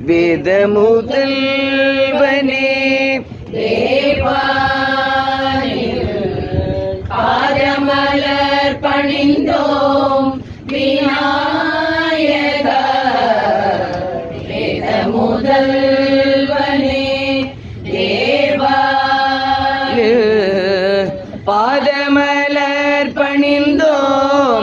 വേദമുതൽവനെ പാരമലർ പണിന്തോം വിനായക. വേദമുതൽവനെ ദേവാ പാദമലർ പണിന്തോം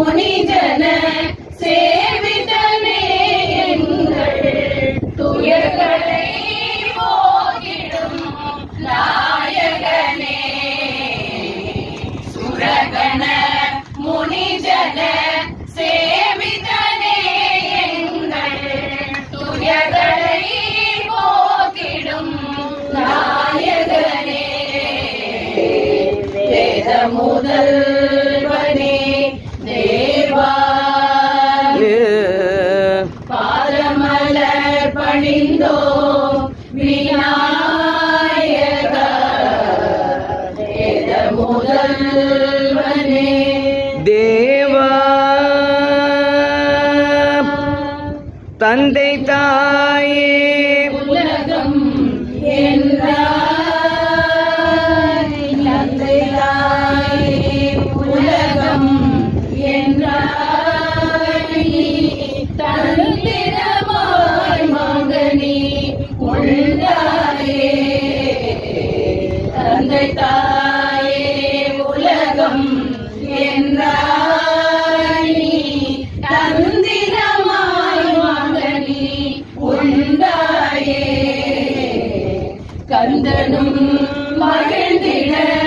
മുനിജന സേവിതനേ തുയകളെ പോകിടും നായകനേ സുരഗണ മുനിജന സേവിതനേ തുയകളെ പോകിടും നായകനേ വേദമുതൽവനേ പണിന്തോ വിനായക മുതൽവനെ ദേവ തന്റെ തായേ தாயே உலகம் என்றாய். தந்திரமாய் மகனே உண்டாயே. கந்தனும் மகிழ்ந்திட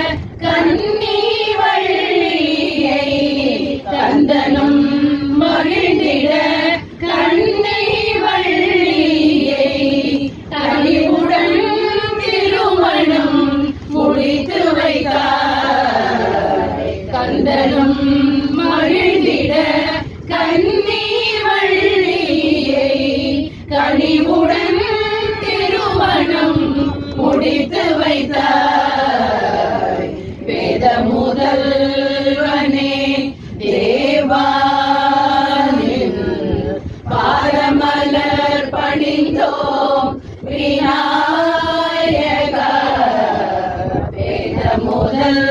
மகிழ்ந்திட கண்ணீ வள்ளியை கனிவுடன் திருமணம் முடித்து வைத்தார் வேத முதல்வனே தேவானின் பாரமலர் பணிந்தோம். விநாயக வேத முதல்